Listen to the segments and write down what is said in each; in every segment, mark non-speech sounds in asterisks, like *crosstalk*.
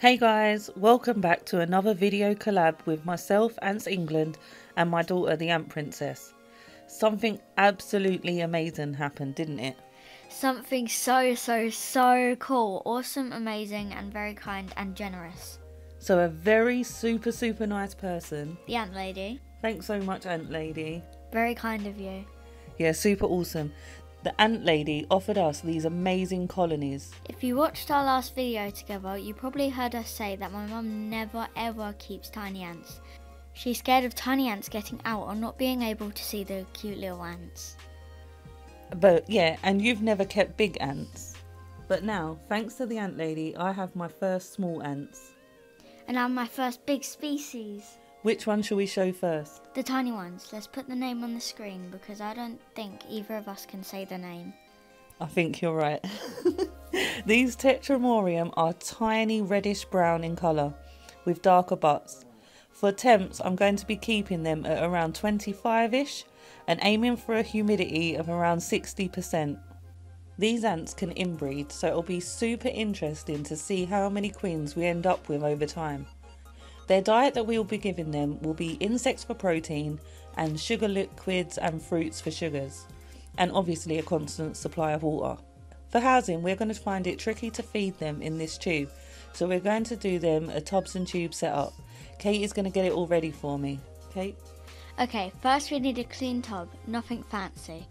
Hey guys, welcome back to another video collab with myself, Ants England, and my daughter, the Ant Princess. Something absolutely amazing happened, didn't it? Something so, so, so cool. Awesome, amazing, and very kind and generous. So, a very super, super nice person. The Ant Lady. Thanks so much, Ant Lady. Very kind of you. Yeah, super awesome. The Ant Lady offered us these amazing colonies. If you watched our last video together, you probably heard us say that my mum never ever keeps tiny ants. She's scared of tiny ants getting out or not being able to see the cute little ants. But yeah, and you've never kept big ants. But now, thanks to the Ant Lady, I have my first small ants. And I'm my first big species. Which one shall we show first? The tiny ones. Let's put the name on the screen because I don't think either of us can say the name. I think you're right. *laughs* These Tetramorium are tiny reddish brown in colour with darker butts. For temps, I'm going to be keeping them at around 25 ish and aiming for a humidity of around 60%. These ants can inbreed, so it'll be super interesting to see how many queens we end up with over time. Their diet that we will be giving them will be insects for protein and sugar liquids and fruits for sugars, and obviously a constant supply of water. For housing, we're going to find it tricky to feed them in this tube, so we're going to do them a tubs and tube setup. Kate is going to get it all ready for me. Kate? Okay, first we need a clean tub, nothing fancy.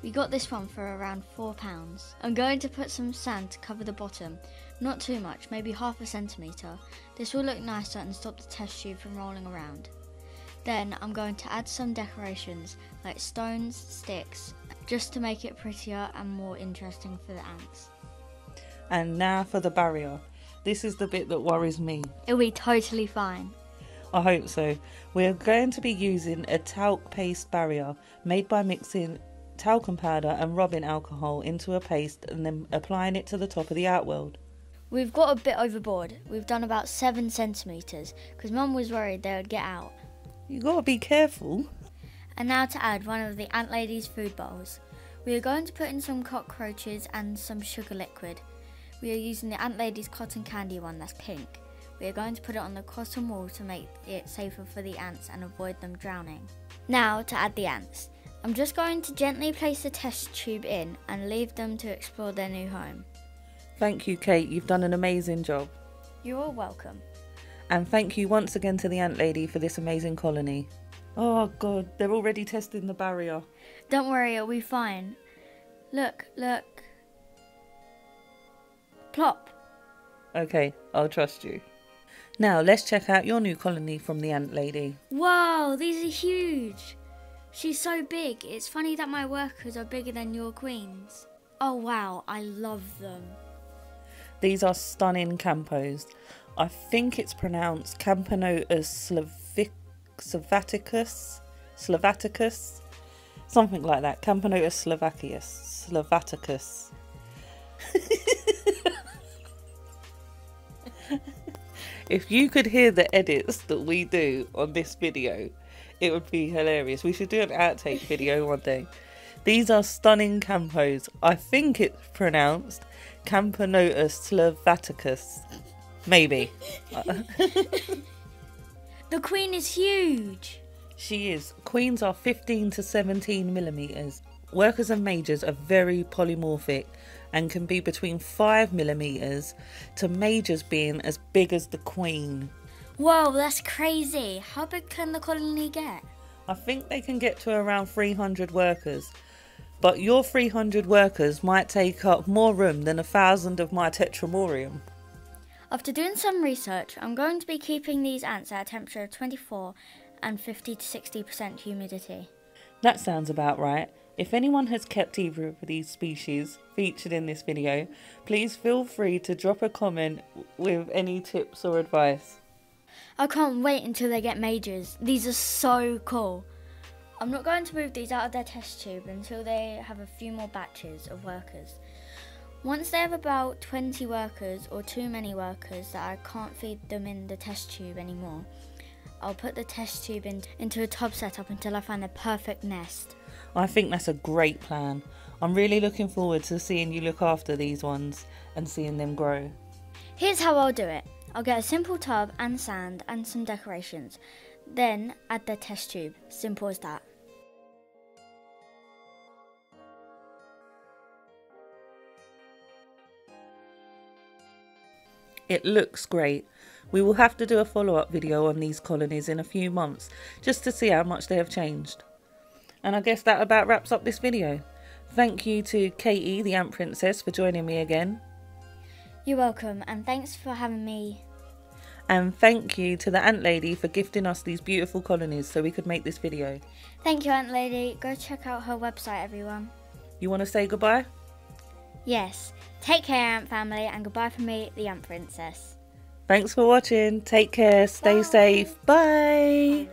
We got this one for around £4. I'm going to put some sand to cover the bottom, not too much, maybe half a centimetre. This will look nicer and stop the test tube from rolling around. Then I'm going to add some decorations like stones, sticks, just to make it prettier and more interesting for the ants. And now for the barrier. This is the bit that worries me. It'll be totally fine. I hope so. We're going to be using a talc paste barrier made by mixing talcum powder and rubbing alcohol into a paste and then applying it to the top of the outworld. We've got a bit overboard. We've done about seven centimetres because Mum was worried they would get out. You gotta be careful. And now to add one of the Ant Lady's food bowls. We are going to put in some cockroaches and some sugar liquid. We are using the Ant Lady's cotton candy one that's pink. We are going to put it on the cotton wool to make it safer for the ants and avoid them drowning. Now to add the ants. I'm just going to gently place the test tube in and leave them to explore their new home. Thank you, Kate. You've done an amazing job. You're welcome. And thank you once again to the Ant Lady for this amazing colony. Oh god, they're already testing the barrier. Don't worry, it'll be fine. Look, look. Plop. Okay, I'll trust you. Now let's check out your new colony from the Ant Lady. Wow, these are huge. She's so big. It's funny that my workers are bigger than your queens. Oh wow, I love them. These are stunning campos. I think it's pronounced Camponotus Slavic- Slavaticus, Slavaticus, something like that. Camponotus Slovakius, Slavaticus. *laughs* if you could hear the edits that we do on this video, it would be hilarious. We should do an outtake video one day. These are stunning campos. I think it's pronounced Camponotus slavaticus. Maybe. *laughs* the queen is huge. She is. Queens are 15 to 17 millimeters. Workers and majors are very polymorphic and can be between 5 millimeters to majors being as big as the queen. Whoa, that's crazy. How big can the colony get? I think they can get to around 300 workers. But your 300 workers might take up more room than a thousand of my tetramorium. After doing some research, I'm going to be keeping these ants at a temperature of 24 and 50 to 60% humidity. That sounds about right. If anyone has kept either of these species featured in this video, please feel free to drop a comment with any tips or advice. I can't wait until they get majors. These are so cool. I'm not going to move these out of their test tube until they have a few more batches of workers. Once they have about 20 workers or too many workers that I can't feed them in the test tube anymore, I'll put the test tube in, into a tub setup until I find the perfect nest. I think that's a great plan. I'm really looking forward to seeing you look after these ones and seeing them grow. Here's how I'll do it. I'll get a simple tub and sand and some decorations. Then add the test tube. Simple as that. It looks great. We will have to do a follow up video on these colonies in a few months just to see how much they have changed. And I guess that about wraps up this video. Thank you to Katie, the Ant Princess, for joining me again. You're welcome, and thanks for having me. And thank you to the Ant Lady for gifting us these beautiful colonies so we could make this video. Thank you, Ant Lady. Go check out her website, everyone. You want to say goodbye? Yes. Take care, Ant family, and goodbye from me, the Ant Princess. Thanks for watching. Take care. Stay Bye. safe. Bye.